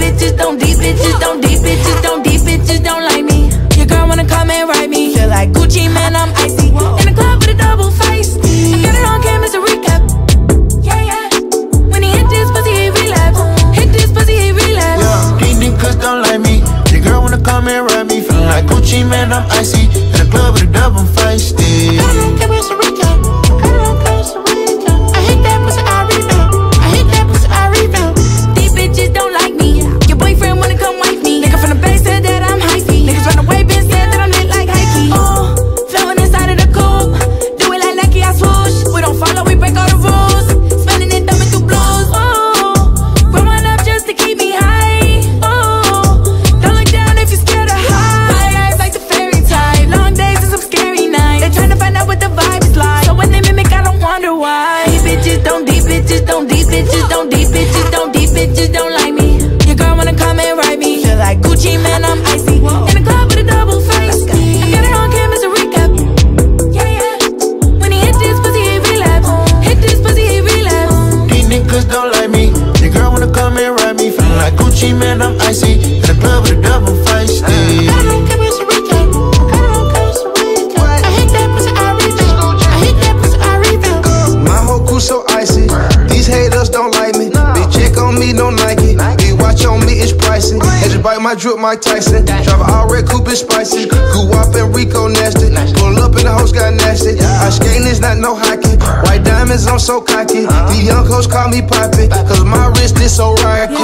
bitches don't, deep bitches don't, deep bitches don't, deep bitches don't like me. Your girl wanna come and ride me. Feel like Gucci Mane, I'm icy. In the club with a double face. I got it on camera, it's a recap. Yeah, yeah. When he hit this pussy, he relapse. Hit this pussy, he relapse. Yeah, these niggas don't like me. Your girl wanna come and ride me. Feel like Gucci Mane, I'm icy. these bitches don't, these bitches don't, these bitches don't like me. Your girl wanna come and ride me. Feel like Gucci Mane, I'm icy. on me, no Nike. Be watch on me, it's pricey. Edge bite my drip, Mike Tyson. Drive all red coupe, it's spicy. Grew up in Rico, nasty. Pull up in the house, got nasty. I skating, is not no hockey. White diamonds, I'm so cocky. The young coach call me poppy, cause my wrist is so rocky.